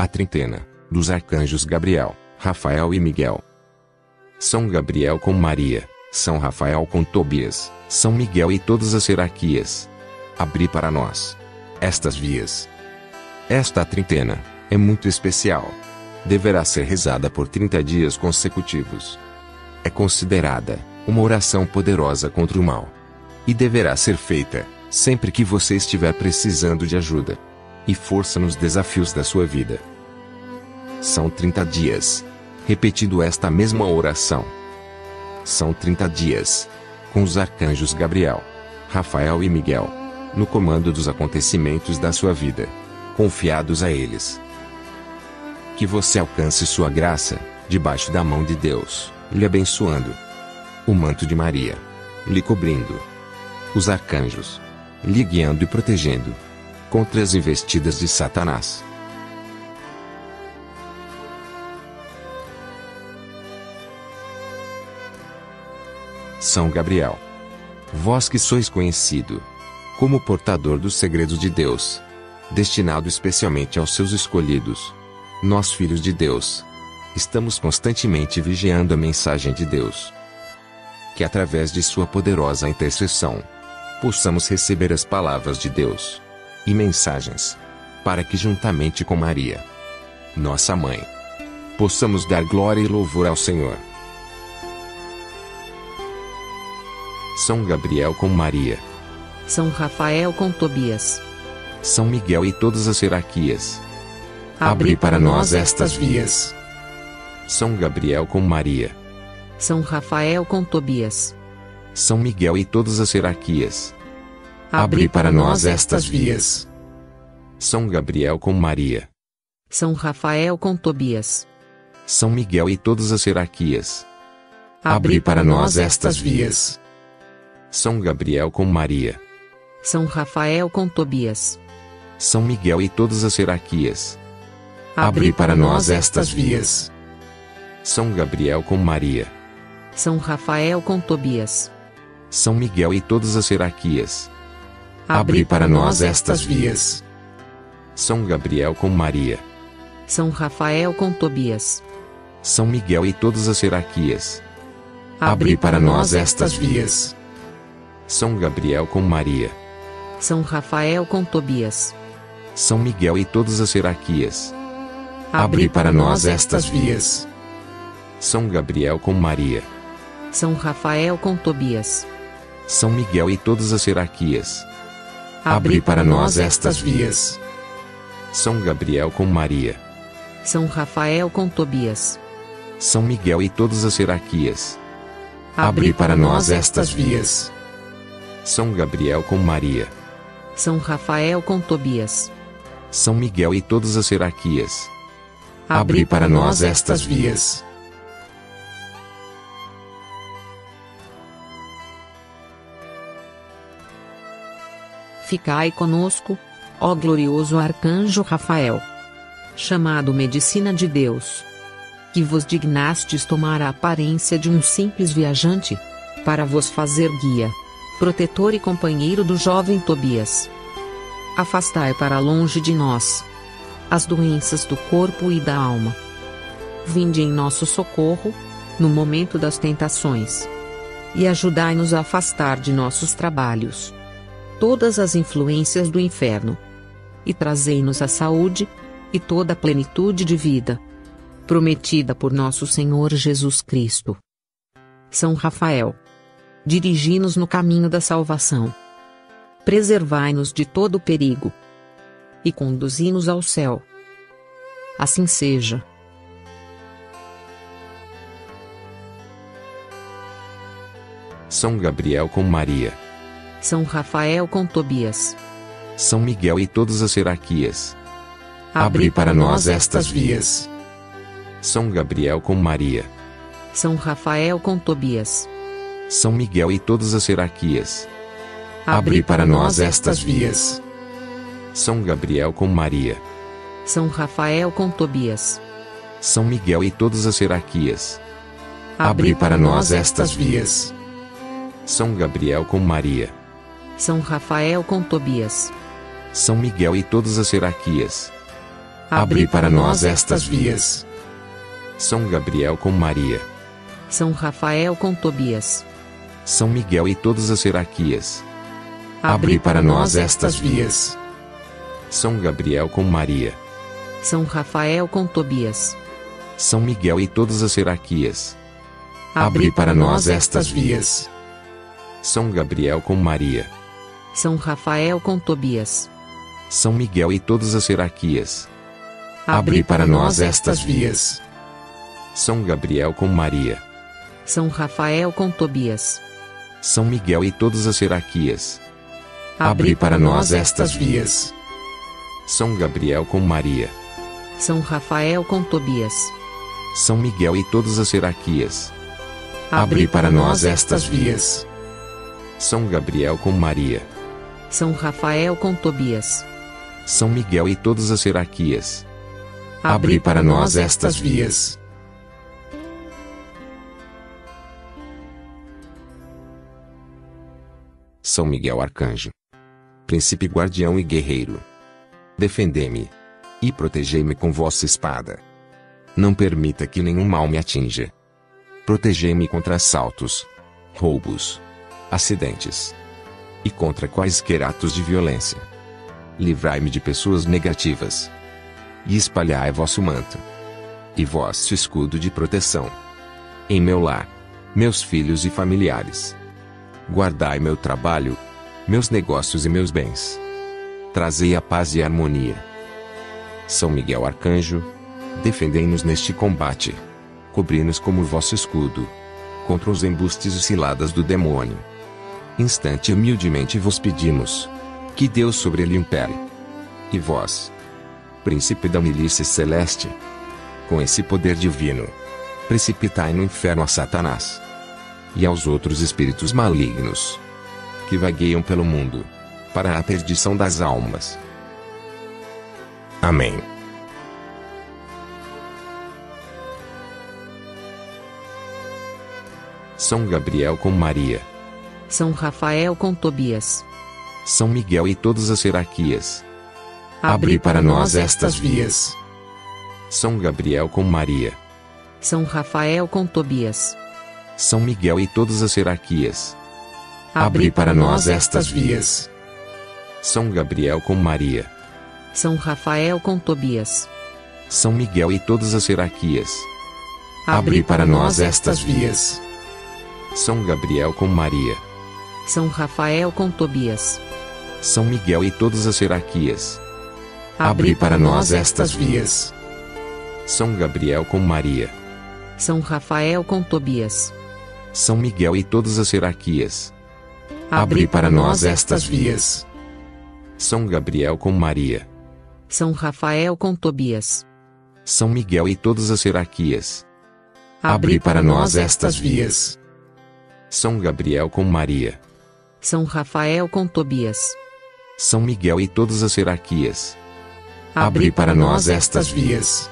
A trintena, dos arcanjos Gabriel, Rafael e Miguel. São Gabriel com Maria, São Rafael com Tobias, São Miguel e todas as hierarquias. Abri para nós estas vias. Esta trintena é muito especial. Deverá ser rezada por 30 dias consecutivos. É considerada uma oração poderosa contra o mal. E deverá ser feita sempre que você estiver precisando de ajuda e força nos desafios da sua vida. São 30 dias, repetindo esta mesma oração. São 30 dias, com os arcanjos Gabriel, Rafael e Miguel, no comando dos acontecimentos da sua vida, confiados a eles. Que você alcance sua graça, debaixo da mão de Deus, lhe abençoando. O manto de Maria, lhe cobrindo. Os arcanjos, lhe guiando e protegendo contra as investidas de Satanás. São Gabriel. Vós que sois conhecido como portador dos segredos de Deus, destinado especialmente aos seus escolhidos, nós filhos de Deus, estamos constantemente vigiando a mensagem de Deus. Que através de sua poderosa intercessão, possamos receber as palavras de Deus e mensagens, para que juntamente com Maria, nossa mãe, possamos dar glória e louvor ao Senhor. São Gabriel com Maria, São Rafael com Tobias, São Miguel e todas as hierarquias. Abri para nós estas vias. São Gabriel com Maria, São Rafael com Tobias, São Miguel e todas as hierarquias. Abri para nós estas vias. São Gabriel com Maria, São Rafael com Tobias, São Miguel e todas as hierarquias. Abri para nós estas vias. São Gabriel com Maria, São Rafael com Tobias, São Miguel e todas as hierarquias. Abri para nós estas vias. São Gabriel com Maria, São Rafael com Tobias, São Miguel e todas as hierarquias. Abri para nós estas vias. São Gabriel com Maria, São Rafael com Tobias, São Miguel e todas as hierarquias. Abri para nós estas vias. São Gabriel com Maria, São Rafael com Tobias, São Miguel e todas as hierarquias. Abri para nós estas vias. São Gabriel com Maria, São Rafael com Tobias, São Miguel e todas as hierarquias. Abri para nós estas vias. São Gabriel com Maria, São Rafael com Tobias, São Miguel e todas as hierarquias. Abri para nós estas vias. São Gabriel com Maria, São Rafael com Tobias, São Miguel e todas as hierarquias. Abri para nós estas vias. Ficai conosco, ó glorioso arcanjo Rafael, chamado Medicina de Deus, que vos dignastes tomar a aparência de um simples viajante, para vos fazer guia, protetor e companheiro do jovem Tobias. Afastai para longe de nós as doenças do corpo e da alma. Vinde em nosso socorro, no momento das tentações, e ajudai-nos a afastar de nossos trabalhos todas as influências do inferno. E trazei-nos a saúde e toda a plenitude de vida, prometida por nosso Senhor Jesus Cristo. São Rafael, dirigi-nos no caminho da salvação. Preservai-nos de todo o perigo e conduzi-nos ao céu. Assim seja. São Gabriel com Maria, São Rafael com Tobias, São Miguel e todas as hierarquias. Abri para nós estas vias. São Gabriel com Maria, São Rafael com Tobias, São Miguel e todas as hierarquias. Abri para nós estas vias. São Gabriel com Maria, São Rafael com Tobias, São Miguel e todas as hierarquias. Abri para nós estas vias. São Gabriel com Maria, São Rafael com Tobias, São Miguel e todas as hierarquias. Abri para nós estas vias. São Gabriel com Maria. São Rafael com Tobias. São Miguel e todas as hierarquias. Abri para nós estas vias. São Gabriel com Maria. São Rafael com Tobias. São Miguel e todas as hierarquias. Abri para nós estas vias. São Gabriel com Maria. São Rafael com Tobias. São Miguel e todas as hierarquias. Abri para nós estas vias. São Gabriel com Maria. São Rafael com Tobias. São Miguel e todas as hierarquias. Abri para nós estas vias. São Gabriel com Maria. São Rafael com Tobias. São Miguel e todas as hierarquias. Abri para nós estas vias. São Gabriel com Maria. São Rafael com Tobias. São Miguel e todas as hierarquias. Abri para nós estas vias. São Miguel Arcanjo. Príncipe guardião e guerreiro. Defendei-me. E protegei-me com vossa espada. Não permita que nenhum mal me atinja. Protegei-me contra assaltos, roubos, acidentes e contra quaisquer atos de violência. Livrai-me de pessoas negativas. E espalhai vosso manto e vosso escudo de proteção em meu lar, meus filhos e familiares. Guardai meu trabalho, meus negócios e meus bens. Trazei a paz e a harmonia. São Miguel Arcanjo, defendei-nos neste combate. Cobri-nos como vosso escudo contra os embustes e ciladas do demônio. Instante humildemente vos pedimos que Deus sobre ele impere. E vós, príncipe da milícia celeste, com esse poder divino, precipitai no inferno a Satanás e aos outros espíritos malignos que vagueiam pelo mundo para a perdição das almas. Amém. São Gabriel com Maria. São Rafael com Tobias. São Miguel e todas as hierarquias. Abri para nós estas vias. São Gabriel com Maria. São Rafael com Tobias. São Miguel e todas as hierarquias. Abri para nós estas vias. São Gabriel com Maria. São Rafael com Tobias. São Miguel e todas as hierarquias. Abri para nós estas vias. São Gabriel com Maria. São Rafael com Tobias. São Miguel e todas as hierarquias. Abri para nós estas vias. São Gabriel com Maria. São Rafael com Tobias. São Miguel e todas as hierarquias. Abri para nós estas vias. São Gabriel com Maria. São Rafael com Tobias. São Miguel e todas as hierarquias. Abri para nós estas vias. São Gabriel com Maria. São Rafael com Tobias. São Miguel e todas as hierarquias. Abri para nós estas vias.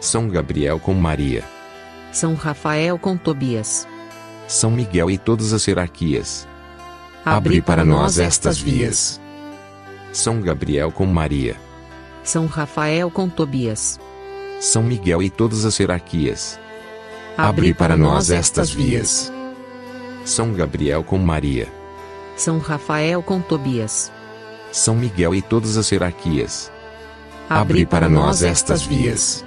São Gabriel com Maria. São Rafael com Tobias. São Miguel e todas as hierarquias. Abri para nós estas vias. São Gabriel com Maria. São Rafael com Tobias. São Miguel e todas as hierarquias. Abri para nós estas vias. São Gabriel com Maria. São Rafael com Tobias. São Miguel e todas as hierarquias. Abri para nós estas vias.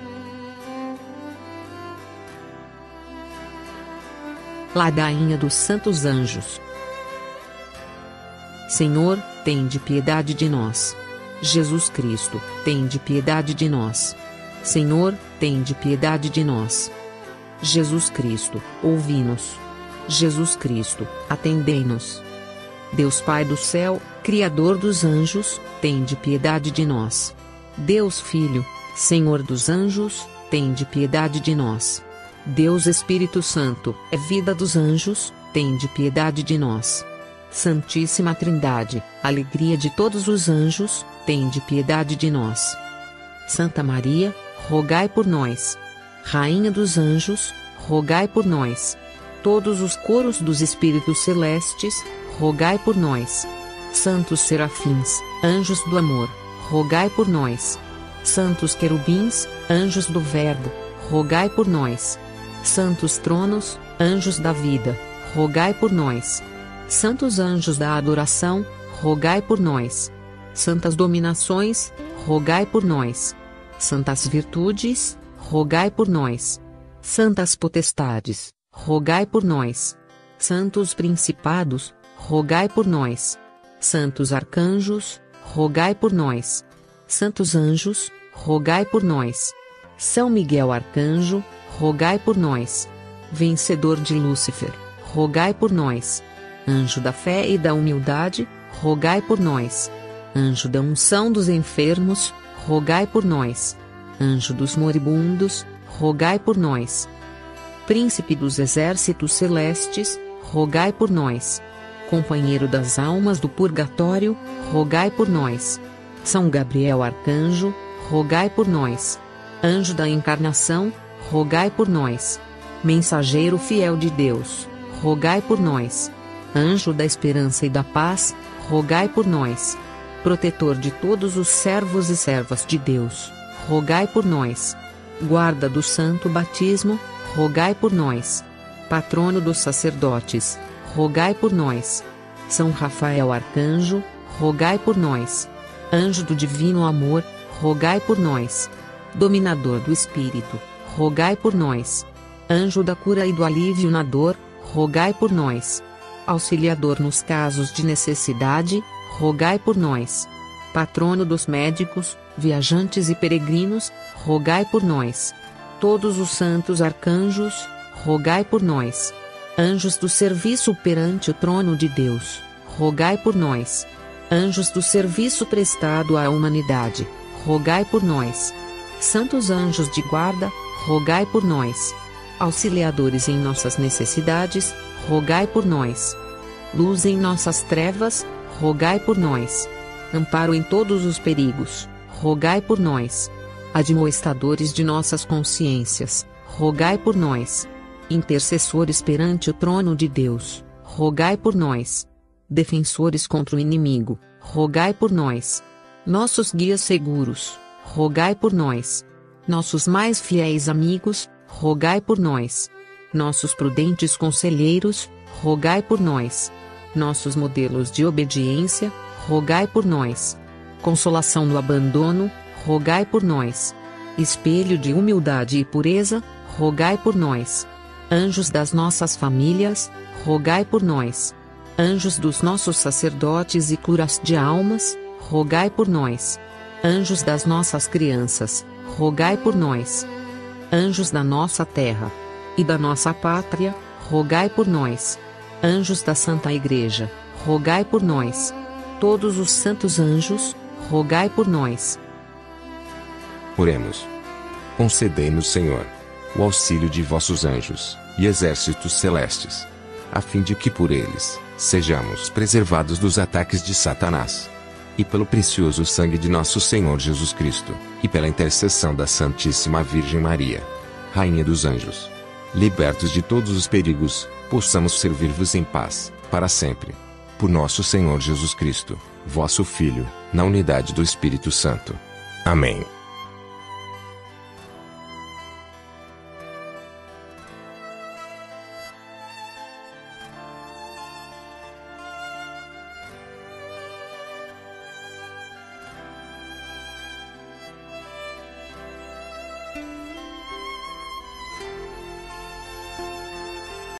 Ladainha dos Santos Anjos. Senhor, tem de piedade de nós. Jesus Cristo, tem de piedade de nós. Senhor, tem de piedade de nós. Jesus Cristo, ouvi-nos. Jesus Cristo, atendei-nos. Deus Pai do céu, Criador dos anjos, tem de piedade de nós. Deus Filho, Senhor dos anjos, tem de piedade de nós. Deus Espírito Santo, é vida dos anjos, tem de piedade de nós. Santíssima Trindade, alegria de todos os anjos, tem de piedade de nós. Santa Maria, rogai por nós. Rainha dos anjos, rogai por nós. Todos os coros dos espíritos celestes, rogai por nós. Santos serafins, anjos do amor, rogai por nós. Santos querubins, anjos do Verbo, rogai por nós. Santos tronos, anjos da vida, rogai por nós. Santos anjos da adoração, rogai por nós. Santas dominações, rogai por nós. Santas virtudes, rogai por nós. Santas potestades, rogai por nós. Santos principados, rogai por nós. Santos arcanjos, rogai por nós. Santos anjos, rogai por nós. São Miguel Arcanjo, rogai por nós. Vencedor de Lúcifer, rogai por nós. Anjo da fé e da humildade, rogai por nós. Anjo da unção dos enfermos, rogai por nós. Anjo dos moribundos, rogai por nós. Príncipe dos exércitos celestes, rogai por nós. Companheiro das almas do purgatório, rogai por nós. São Gabriel Arcanjo, rogai por nós. Anjo da encarnação, rogai por nós. Mensageiro fiel de Deus, rogai por nós. Anjo da esperança e da paz, rogai por nós. Protetor de todos os servos e servas de Deus, rogai por nós. Guarda do santo batismo, rogai por nós. Patrono dos sacerdotes, rogai por nós. São Rafael Arcanjo, rogai por nós. Anjo do divino amor, rogai por nós. Dominador do espírito, rogai por nós. Anjo da cura e do alívio na dor, rogai por nós. Auxiliador nos casos de necessidade, rogai por nós. Patrono dos médicos, viajantes e peregrinos, rogai por nós. Todos os santos arcanjos, rogai por nós. Anjos do serviço perante o trono de Deus, rogai por nós. Anjos do serviço prestado à humanidade, rogai por nós. Santos anjos de guarda, rogai por nós. Auxiliadores em nossas necessidades, rogai por nós. Luz em nossas trevas, rogai por nós. Amparo em todos os perigos, rogai por nós. Admoestadores de nossas consciências, rogai por nós. Intercessores perante o trono de Deus, rogai por nós. Defensores contra o inimigo, rogai por nós. Nossos guias seguros, rogai por nós. Nossos mais fiéis amigos, rogai por nós. Nossos prudentes conselheiros, rogai por nós. Nossos modelos de obediência, rogai por nós. Consolação no abandono, rogai por nós. Espelho de humildade e pureza, rogai por nós. Anjos das nossas famílias, rogai por nós. Anjos dos nossos sacerdotes e curas de almas, rogai por nós. Anjos das nossas crianças, rogai por nós. Anjos da nossa terra e da nossa pátria, rogai por nós. Anjos da Santa Igreja, rogai por nós. Todos os santos anjos, rogai por nós. Oremos. Concedei-nos, Senhor, o auxílio de vossos anjos e exércitos celestes, a fim de que por eles sejamos preservados dos ataques de Satanás. E pelo precioso sangue de nosso Senhor Jesus Cristo, e pela intercessão da Santíssima Virgem Maria, Rainha dos Anjos, libertos de todos os perigos, possamos servir-vos em paz, para sempre. Por nosso Senhor Jesus Cristo, vosso Filho, na unidade do Espírito Santo. Amém.